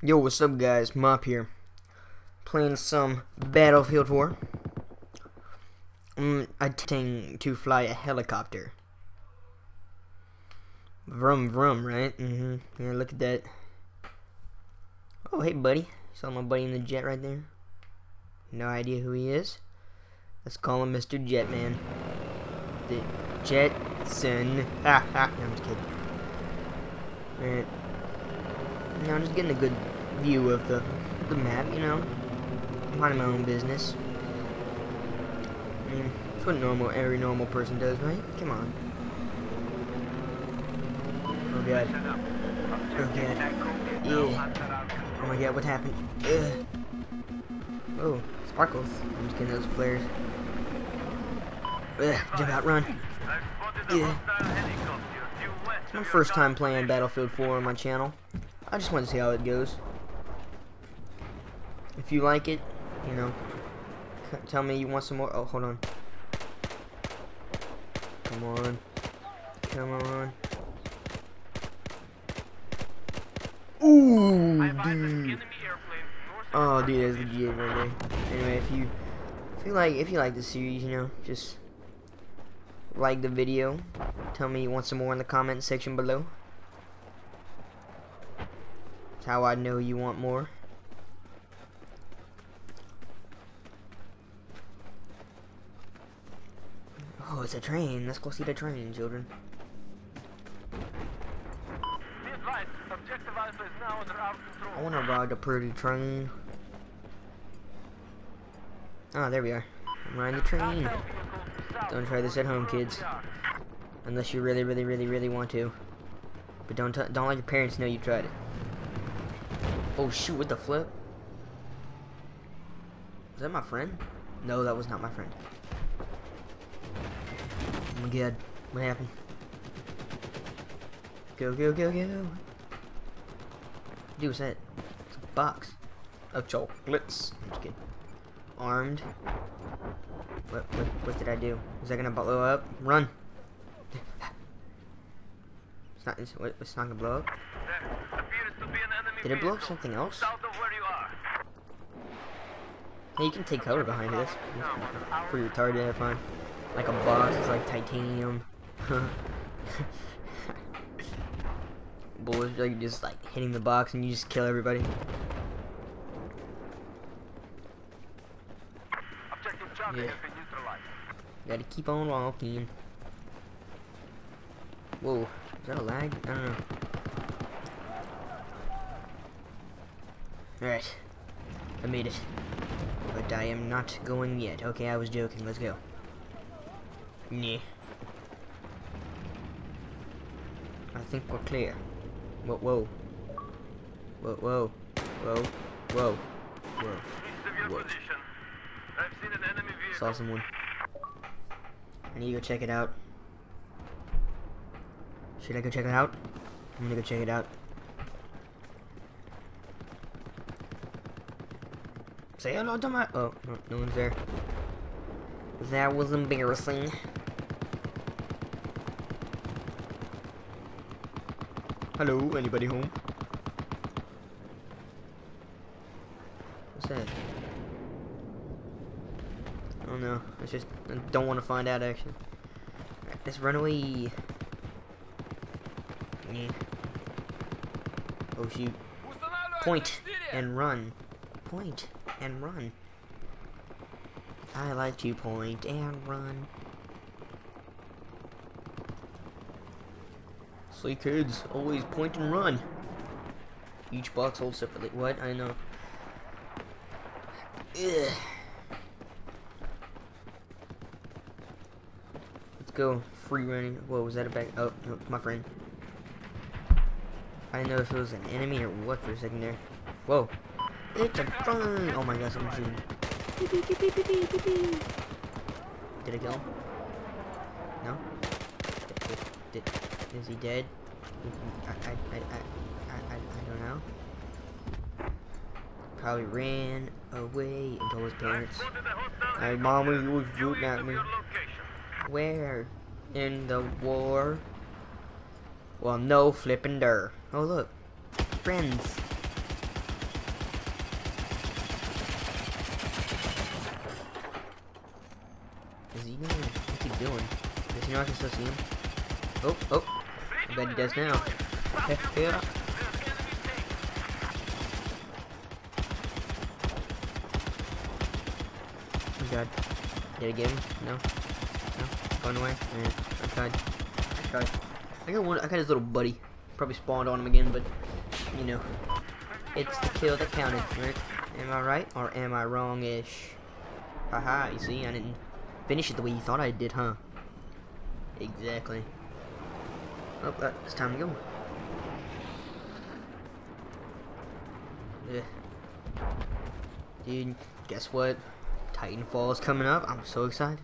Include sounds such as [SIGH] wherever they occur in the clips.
Yo, what's up guys? Mop here. Playing some Battlefield 4. I'm attempting to fly a helicopter. Vroom vroom, right? Mm-hmm. Yeah, look at that. Oh, hey buddy. Saw my buddy in the jet right there. No idea who he is. Let's call him Mr. Jetman. The Jetson. [LAUGHS] Ha ha. No, I'm just kidding. Alright. You know, I'm just getting a good view of the, the map, you know. I'm minding my own business. I mean, it's what normal, every normal person does, right? Come on. Oh god. Oh god. Yeah. Oh my god, what happened? Ugh. Oh, sparkles. I'm just getting those flares. Ugh, jump out, run. Yeah. It's my first time playing Battlefield 4 on my channel. I just want to see how it goes. If you like it, you know, tell me you want some more. Oh, hold on. Come on. Come on. Ooh, dude. Oh, dude, that's legit right there. Anyway, if you if you like if you like the series, you know, just like the video. Tell me you want some more in the comment section below. That's how I know you want more. Oh, it's a train. Let's go see the train, children. I want to ride a pretty train. Oh, there we are. I'm riding the train. Don't try this at home, kids. Unless you really, really, really, really want to. But don't don't let your parents know you tried it. Oh shoot! With the flip. Was that my friend? No, that was not my friend. My god. What happened? Go, go, go, go. Dude, what's that? It's a box of chocolates. I'm just kidding. Armed. What, what, what did I do? Is that gonna blow up? Run! [LAUGHS] it's not, it's, it's not gonna blow up? Did it blow up something else? Hey, you can take cover behind this. Pretty retarded, I find. Like a box, it's like titanium. [LAUGHS] Bullets like just like hitting the box and you just kill everybody. Yeah. Gotta keep on walking. Whoa, is that a lag? I don't know. Alright. I made it. But I am not going yet. Okay, I was joking. Let's go. Yeah. I think we're clear. Whoa, whoa. Whoa, whoa. Whoa. Whoa. Whoa. Whoa. Saw someone. I need to go check it out. Should I go check it out? I'm gonna go check it out. Say hello to my- oh, no, no one's there. That was embarrassing. Hello, anybody home? What's that? Oh no, I just I don't want to find out actually. Right, let's run away. Yeah. Oh shoot. Point and run. Point and run. I like to point and run. See kids, always point and run. Each box holds separately. What? I know. Ugh. Let's go. Free running. Whoa, was that a back? Oh, no, my friend. I didn't know if it was an enemy or what for a second there. Whoa. It's a fun. Oh my gosh, I'm shooting. Did it him? No? Did, did, is he dead? I, I, I, I, I, I don't know. Probably ran away and told his parents. Hey, mama, you was shooting at me. Where? In the war? Well, no flipping der. Oh, look. Friends. Is he gonna, what's he doing? Does he know I can still see him? Oh, oh. I bet he does now. Yeah. Oh god. Did I get him? No? No? Going away? Yeah, I tried. I tried. I got one, I got his little buddy. Probably spawned on him again, but, you know. It's the kill that counted, right? Am I right? Or am I wrong-ish? Haha, you see, I didn't finish it the way you thought I did, huh? Exactly. Oh, uh, it's time to go. Yeah. Dude, guess what? Titanfall is coming up. I'm so excited.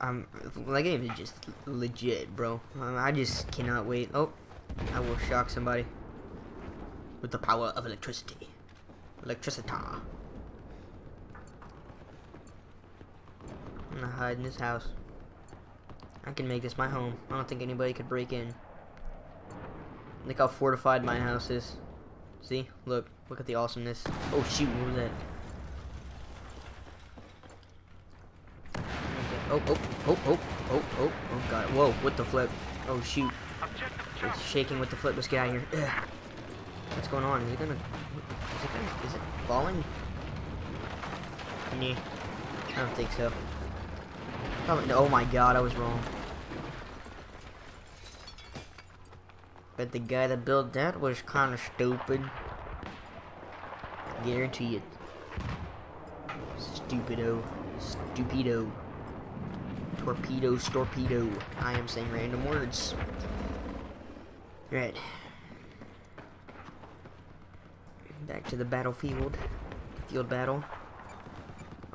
I'm that game is just legit, bro. Um, I just cannot wait. Oh, I will shock somebody with the power of electricity. Electricity. I'm gonna hide in this house. I can make this my home. I don't think anybody could break in. Look how fortified my house is. See? Look. Look at the awesomeness. Oh shoot, what was that? Oh, oh, oh, oh, oh, oh, oh god. Whoa, what the flip? Oh shoot. It's shaking with the flip. Let's get out of here. Ugh. What's going on? Is it gonna... Is it gonna... Is it falling? Nah. I don't think so. Probably, oh my god, I was wrong. But the guy that built that was kind of stupid. I guarantee it. Stupido. Stupido. Torpedo, torpedo. I am saying random words. Right. Back to the battlefield. Field battle.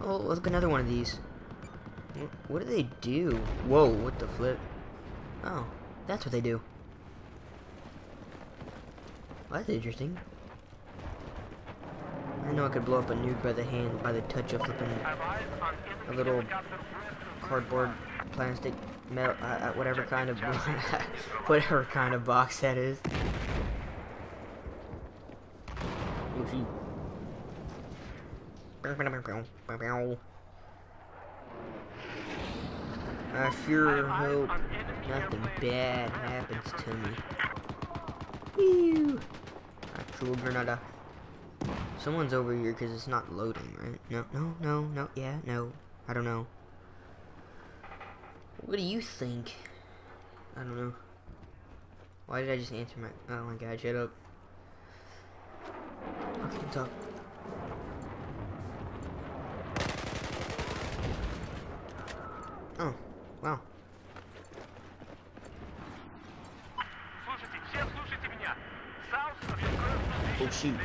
Oh, look, another one of these. What do they do? Whoa, what the flip? Oh, that's what they do. Well, that's interesting. I know I could blow up a nuke by the hand, by the touch of flipping a little cardboard, plastic, metal, uh, uh whatever kind of, [LAUGHS] whatever kind of box that is. I sure hope nothing bad happens to me. Ew. Actual Granada. Someone's over here because it's not loading, right? No, no, no, no, yeah, no. I don't know. What do you think? I don't know. Why did I just answer my... Oh my god, shut up. Okay, talk. Oh, wow. Oh shoot.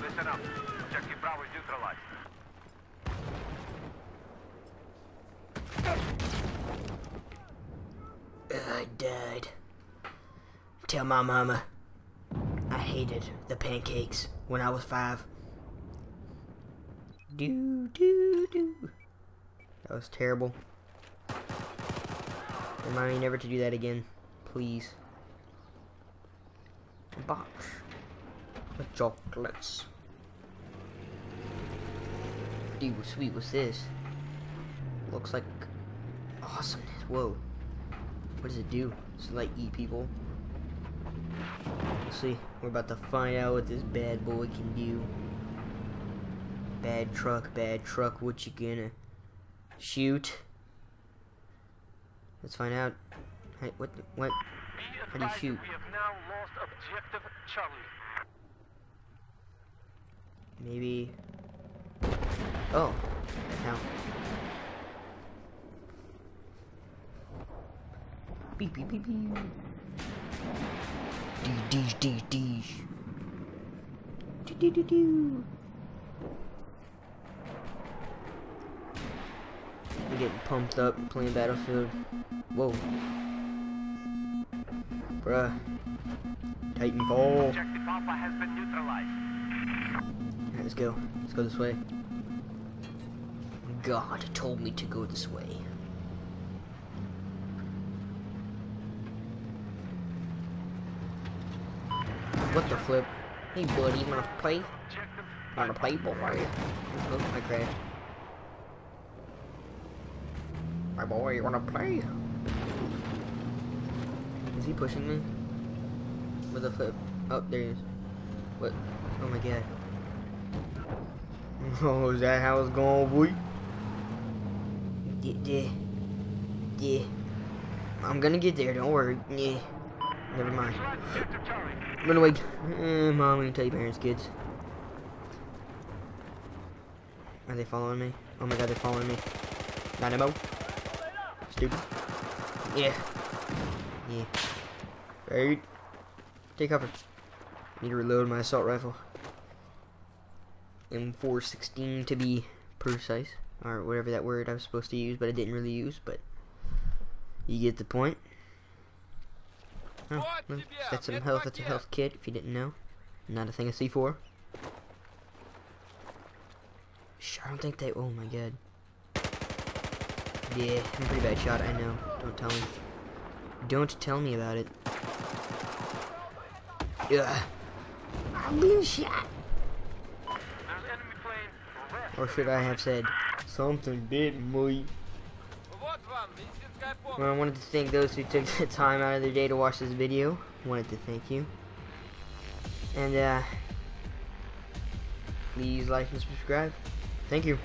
Listen up. Objective Bravo neutralized. I died. Tell my mama I hated the pancakes when I was five. Do do do. That was terrible. Remind me never to do that again, please. Box with chocolates. Dude, what sweet was this? Looks like awesomeness. Whoa. What does it do? Does it like eat people? Let's see. We're about to find out what this bad boy can do. Bad truck, bad truck. What you gonna shoot? Let's find out. Hey, what? What? How do you shoot? Maybe. Oh. Now. Beep beep beep beep. Deesh deesh deesh. Do do do do. We're getting pumped up playing Battlefield. Whoa. Bruh. Titanfall. Objective Alpha has been neutralized. Alright, let's go. Let's go this way. God told me to go this way. What the flip? Hey, buddy, you wanna play? Wanna play, boy? Oh, I crashed. My boy, you wanna play? Is he pushing me? With a flip? Oh, there he is. What? Oh my god. [LAUGHS] Oh, is that how it's going, boy? Yeah, yeah. Yeah. I'm gonna get there, don't worry. Yeah. Never mind. Run away. Eh, mom, and tell your parents, kids. Are they following me? Oh my god, they're following me. Dynamo. Stupid. Yeah. Yeah. Right. Take cover. Need to reload my assault rifle. M416 to be precise. Or whatever that word I was supposed to use, but I didn't really use, but you get the point. Oh, well, that's some health, that's a health kit, if you didn't know. Not a thing of C4. Sure, I don't think they, oh my god. Yeah, I'm pretty bad shot, I know. Don't tell me. Don't tell me about it. Yeah. I'm being shot. Or should I have said something bit muy well, I wanted to thank those who took [LAUGHS] the time out of their day to watch this video. Wanted to thank you. And, uh, please like and subscribe. Thank you.